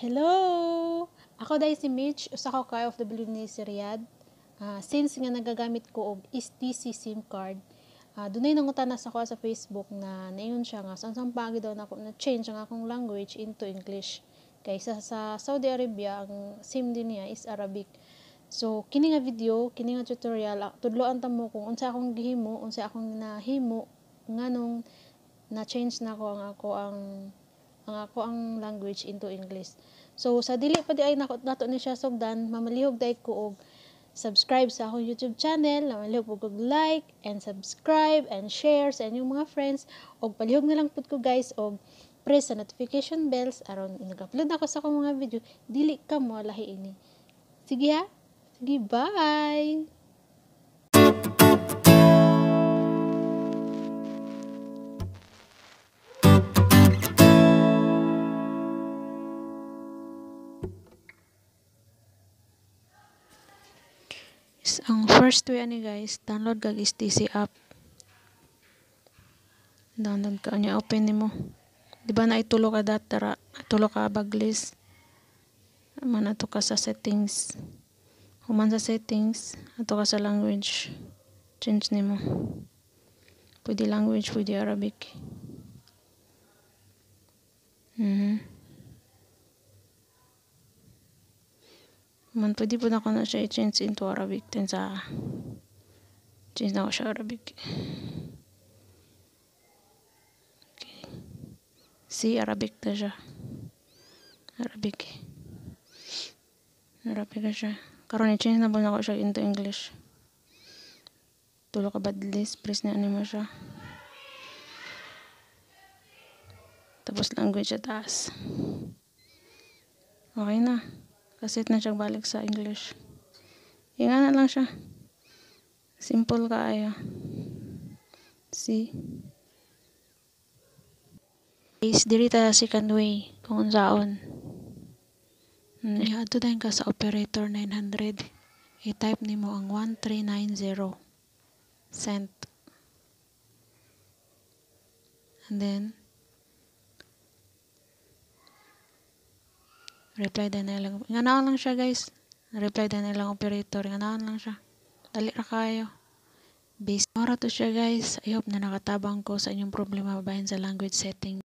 Ako dahil si Mitch, usa ko ka OFW ni si Riyadh. Ah, since nga nagagamit ko og STC SIM card, uh, dunay nangutana sa ko sa Facebook na naingon siya nga saan saan pagi daw nako na change ang akong language into English. Kaysa sa Saudi Arabia, ang SIM din niya is Arabic. So, kini nga video, kini nga tutorial, ah, tudloan ta mo kung unsa akong gihimo, unsa akong nahimo nganong na-change na ko ang ako ang ang ako ang language into English. So sa dili pa di ay nako nato ni siya sugdan, mamalihog dai ko og subscribe sa akong YouTube channel, mamalihog og like and subscribe and share sa inyong mga friends og palihog na lang pud ko guys og press sa notification bells aron nag-upload ako sa akong mga video, dili ka mo lahi ini. Sige ha? Sige, bye! Ang first way ani guys, download kag STC app. Download ka niya open nimo. Di ba na itulo ka data tulo ka baglis. Man ato ka sa settings. Human sa settings, ato ka sa language. Change nimo. Pwede language, pwede Arabic. Mhm. Man, pwede po na ko na siya i-change into Arabic. Then sa, change na ko siya Arabic. Okay. See, Arabic na siya. Arabic. Arabic na siya. Karon i-change na po na ko siya into English. Tulo ka badlis, press na mo siya. Tapos language sa taas. Okay na. Kasit na siya balik sa English. Inga na lang siya. Simple kaayo. See? Is diri ta second way kung unsaon. Hmm, iadto dayon ka sa operator 900. I-type nimo ang 1390 cent. And then reply din na lang. Inganaon lang siya guys. Reply din na lang operator. Inganaon lang siya. Dali ra kayo. Base. Ora to siya guys. I hope na nakatabang ko sa inyong problema babahin sa language setting.